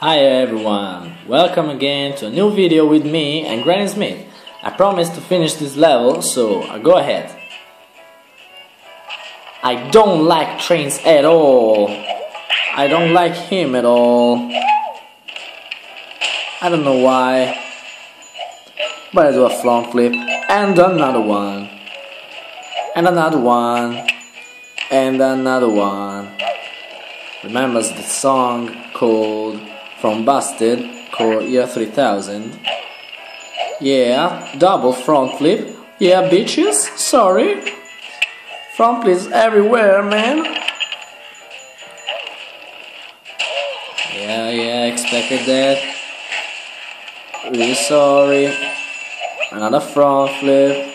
Hi everyone, welcome again to a new video with me and Granny Smith. I promised to finish this level, so uh, go ahead. I don't like trains at all. I don't like him at all. I don't know why. But I do a front flip and another one. And another one. And another one. Remembers the song called From Busted called Year 3000. Yeah, double front flip. Yeah, bitches, sorry. Front flips everywhere, man. Yeah, yeah, expected that. Really sorry. Another front flip.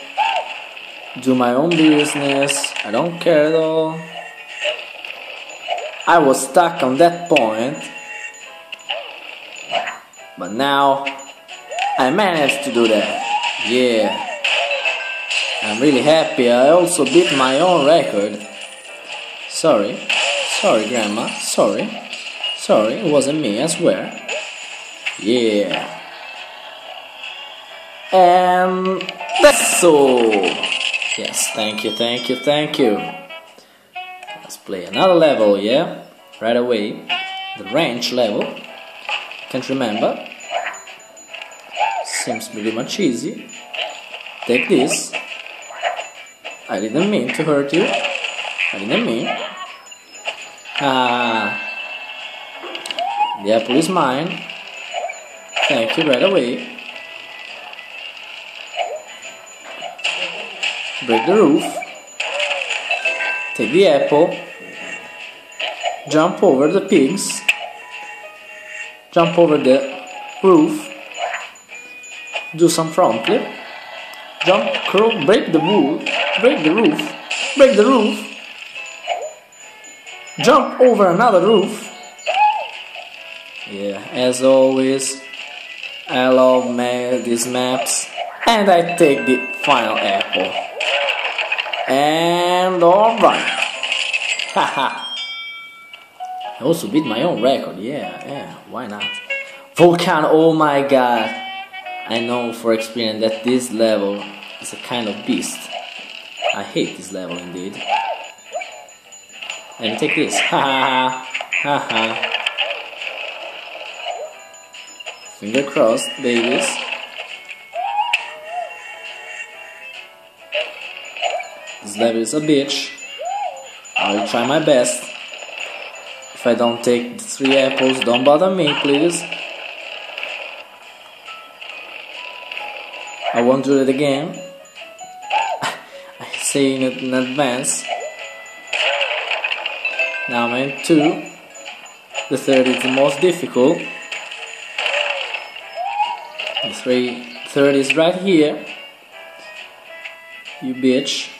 Do my own business. I don't care though. I was stuck on that point. But now I managed to do that. Yeah. I'm really happy. I also beat my own record. Sorry. Sorry, Grandma. Sorry. Sorry, it wasn't me, I swear. Yeah. And that's all. Yes, thank you, thank you, thank you. Let's play another level, yeah? Right away. The ranch level. Can't remember. Seems pretty much easy. Take this. I didn't mean to hurt you. I didn't mean. Ah. The apple is mine. Thank you right away. break the roof, take the apple, jump over the pigs, jump over the roof, do some front flip, jump, curl, break the wood, break the roof, break the roof, jump over another roof. Yeah, as always, I love ma these maps, and I take the final apple. And alright. Haha. I also beat my own record, yeah, yeah, why not? Volcano, oh my god. I know for experience that this level is a kind of beast. I hate this level indeed. Me take this. Ha ha ha. Finger crossed, babies. This level is a bitch. I will try my best. If I don't take the three apples, don't bother me, please. I won't do it again. I say it in advance. Now I'm in two. The third is the most difficult. The three, third is right here. You bitch.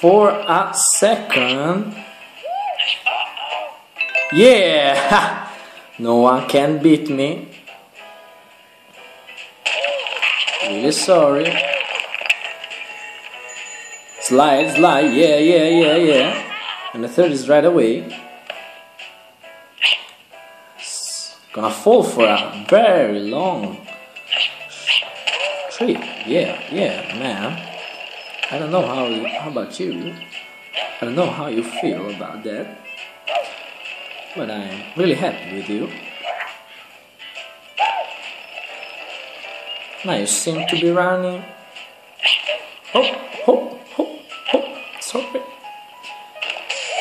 For a second. Yeah! no one can beat me. Really sorry. Slide, slide, yeah, yeah, yeah, yeah. And the third is right away. It's gonna fall for a very long trip. Yeah, yeah, man. I don't know how, how about you. I don't know how you feel about that. But I'm really happy with you. Now you seem to be running. Hop, hop, hop, hop. Sorry.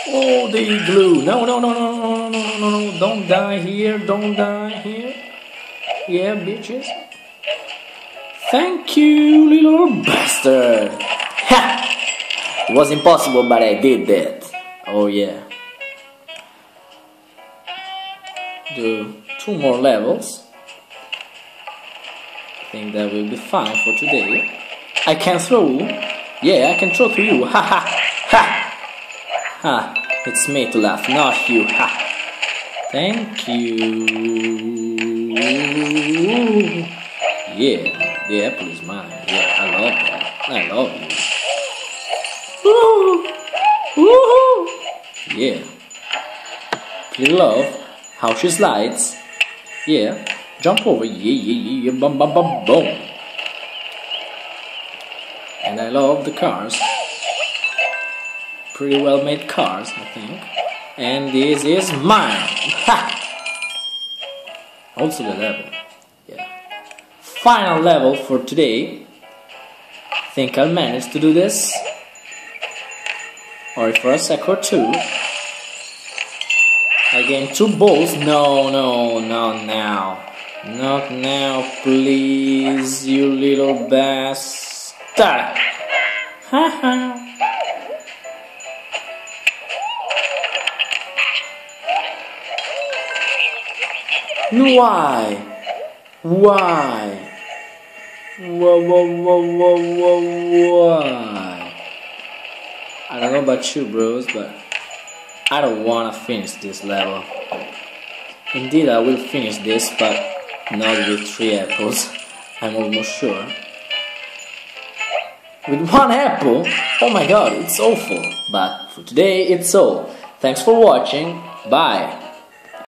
Oh, the glue. No, no, no, no, no, no, no, no, no. Don't die here. Don't die here. Yeah, bitches. Thank you, little bastard. It was impossible, but I did that. Oh yeah. Do two more levels. I think that will be fine for today. I can throw. Yeah, I can throw to you. Ha ha ha. Ha. It's me to laugh, not you. Ha. Thank you. Yeah, the apple is mine. Yeah, I love that. I love you. Love how she slides. Yeah. Jump over. Yeah, yeah, yeah, yeah. Bum, bum, bum, boom. And I love the cars. Pretty well made cars, I think. And this is mine. Ha! Also the level. Yeah. Final level for today. Think I'll manage to do this? Or for a sec or two. I gain two balls. No, no, not now. Not now, please, you little bastard. Haha. Why? Why? Whoa, whoa, whoa, whoa, whoa, why? I don't know about you, bros, but I don't wanna finish this level. Indeed, I will finish this, but not with three apples. I'm almost sure. With one apple? Oh my god, it's awful. But for today, it's all. Thanks for watching. Bye.